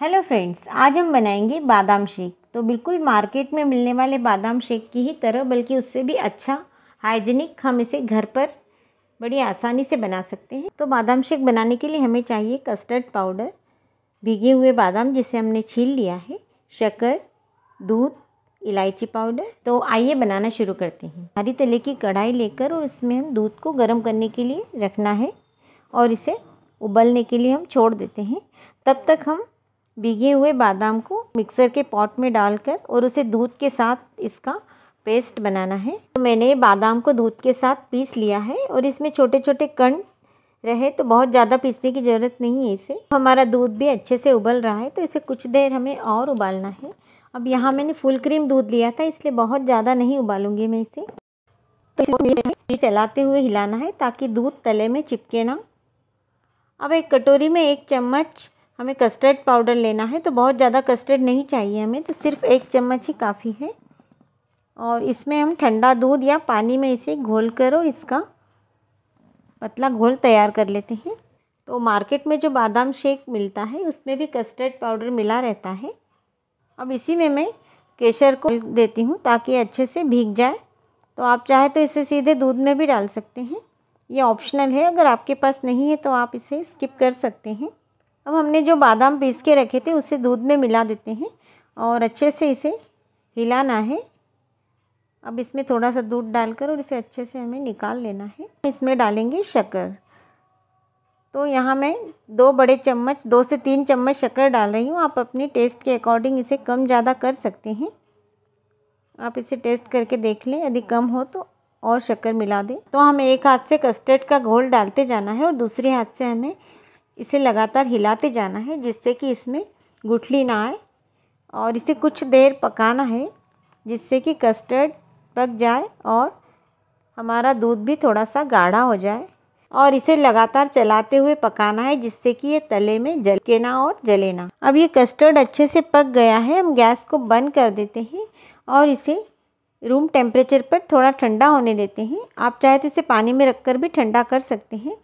Hello friends आज हम बनाएँगे बादाम शेक। तो बिल्कुल मार्केट में मिलने वाले बादाम शेक की ही तरह, बल्कि उससे भी अच्छा हाइजीनिक हम इसे घर पर बड़ी आसानी से बना सकते हैं। तो बादाम शेक बनाने के लिए हमें चाहिए कस्टर्ड पाउडर भीगे हुए बादाम जिसे हमने छील लिया है, शक्कर, दूध, इलायची पाउडर तो आइए बनाना शुरू करते हैं। हरी तले की कढ़ाई लेकर और इसमें हम दूध को गर्म करने के लिए रखना है और इसे उबलने के लिए हम छोड़ देते हैं। तब तक हम भीगे हुए बादाम को मिक्सर के पॉट में डालकर और उसे दूध के साथ इसका पेस्ट बनाना है। तो मैंने बादाम को दूध के साथ पीस लिया है और इसमें छोटे छोटे कण रहे तो बहुत ज़्यादा पीसने की ज़रूरत नहीं है इसे। हमारा दूध भी अच्छे से उबल रहा है तो इसे कुछ देर हमें और उबालना है। अब यहाँ मैंने फुल क्रीम दूध लिया था इसलिए बहुत ज़्यादा नहीं उबालूँगी मैं इसे। तो चलाते हुए हिलाना है ताकि दूध तले में चिपके ना। अब एक कटोरी में एक चम्मच हमें कस्टर्ड पाउडर लेना है तो बहुत ज़्यादा कस्टर्ड नहीं चाहिए हमें तो सिर्फ़ एक चम्मच ही काफ़ी है। और इसमें हम ठंडा दूध या पानी में इसे घोल कर और इसका पतला घोल तैयार कर लेते हैं। तो मार्केट में जो बादाम शेक मिलता है, उसमें भी कस्टर्ड पाउडर मिला रहता है। अब इसी में मैं केसर को देती हूँ ताकि अच्छे से भीग जाए। तो आप चाहे तो इसे सीधे दूध में भी डाल सकते हैं। ये ऑप्शनल है, अगर आपके पास नहीं है तो आप इसे स्किप कर सकते हैं। अब हमने जो बादाम पीस के रखे थे, उसे दूध में मिला देते हैं और अच्छे से इसे हिलाना है। अब इसमें थोड़ा सा दूध डालकर और इसे अच्छे से हमें निकाल लेना है। इसमें डालेंगे शक्कर। तो यहाँ मैं दो बड़े चम्मच, दो से तीन चम्मच शक्कर डाल रही हूँ। आप अपने टेस्ट के अकॉर्डिंग इसे कम ज़्यादा कर सकते हैं। आप इसे टेस्ट करके देख लें, यदि कम हो तो और शक्कर मिला दें। तो हमें एक हाथ से कस्टर्ड का घोल डालते जाना है और दूसरे हाथ से हमें इसे लगातार हिलाते जाना है जिससे कि इसमें गुठली ना आए और इसे कुछ देर पकाना है जिससे कि कस्टर्ड पक जाए और हमारा दूध भी थोड़ा सा गाढ़ा हो जाए। और इसे लगातार चलाते हुए पकाना है जिससे कि ये तले में जल के ना और जले ना। अब ये कस्टर्ड अच्छे से पक गया है। हम गैस को बंद कर देते हैं और इसे रूम टेम्परेचर पर थोड़ा ठंडा होने देते हैं। आप चाहे तो इसे पानी में रखकर भी ठंडा कर सकते हैं।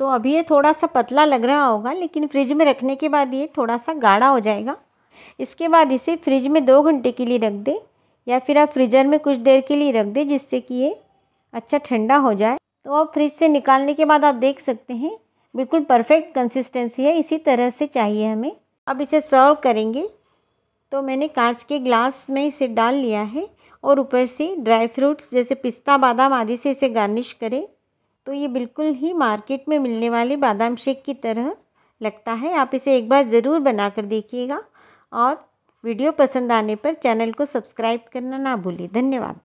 तो अभी ये थोड़ा सा पतला लग रहा होगा, लेकिन फ्रिज में रखने के बाद ये थोड़ा सा गाढ़ा हो जाएगा। इसके बाद इसे फ्रिज में दो घंटे के लिए रख दें, या फिर आप फ्रीज़र में कुछ देर के लिए रख दें, जिससे कि ये अच्छा ठंडा हो जाए। तो अब फ्रिज से निकालने के बाद आप देख सकते हैं, बिल्कुल परफेक्ट कंसिस्टेंसी है, इसी तरह से चाहिए हमें। अब इसे सर्व करेंगे। तो मैंने कांच के ग्लास में इसे डाल लिया है, और ऊपर से ड्राई फ्रूट्स जैसे पिस्ता, बादाम आदि से इसे गार्निश करें। तो ये बिल्कुल ही मार्केट में मिलने वाले बादाम शेक की तरह लगता है। आप इसे एक बार ज़रूर बना कर देखिएगा और वीडियो पसंद आने पर चैनल को सब्सक्राइब करना ना भूलें धन्यवाद।